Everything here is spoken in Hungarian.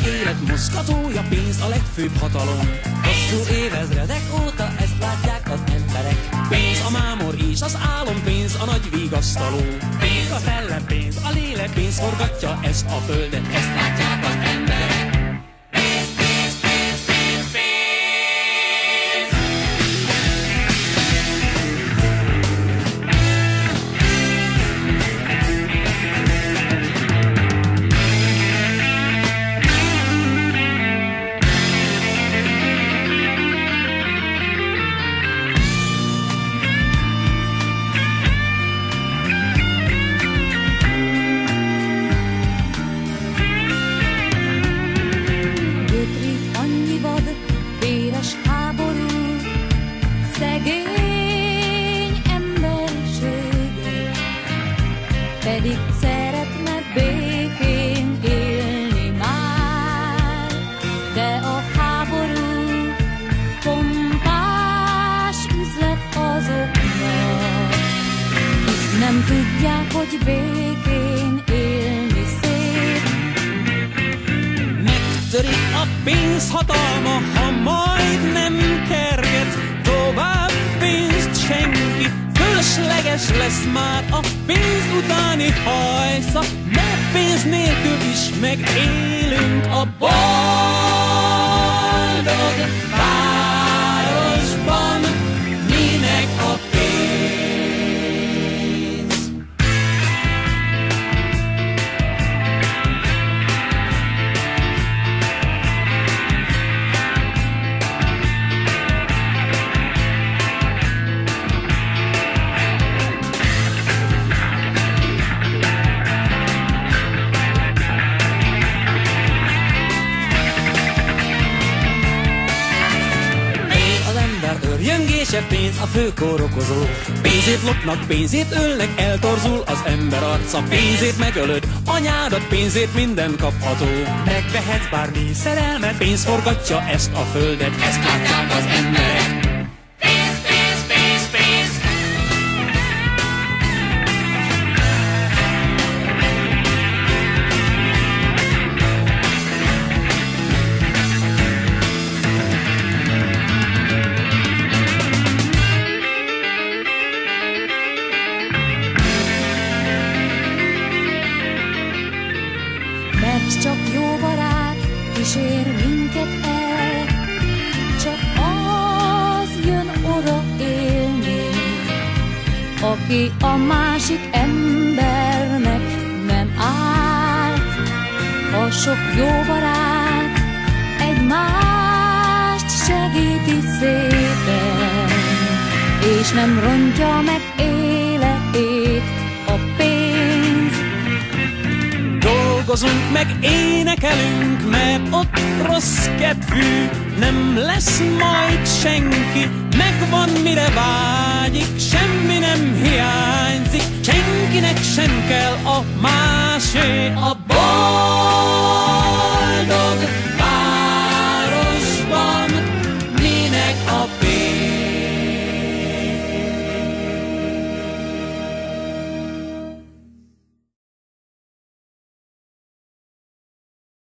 az élet mozgatója, pénz a legfőbb hatalom. Hosszú évezredek óta ezt látják az emberek. Pénz a mámor és az álom, pénz a nagy vigasztaló. Pénz a szellem, pénz a lélek, pénz forgatja ezt a földet, ezt látják az emberek. Pedig szeretne békén élni már. De a háború pompás üzlet azoknak, akik nem tudják, hogy békén élni szép. Megtörik a pénz hatalma, ha majd nem kerget Fölösleges lesz már a pénz utáni hajsza, mert pénz nélkül is megélünk a boldog örjöngése, pénz a fő kórokozó. Pénzét lopnak, pénzét ölnek, eltorzul az ember arca. Pénzét megölöd, anyádat, pénzét minden kapható. Megvehetsz bármi szerelmet, pénz forgatja ezt a földet, ezt látják az emberek. Kísér minket el, csak az jön oda élni, aki a másik embernek nem árt. A sok jó barát egymást segíti szépen, és nem rontja meg életét Dolgozunk meg, énekelünk, mert ott rossz kedvű, nem lesz majd senki, megvan mire vágyik, semmi nem hiányzik,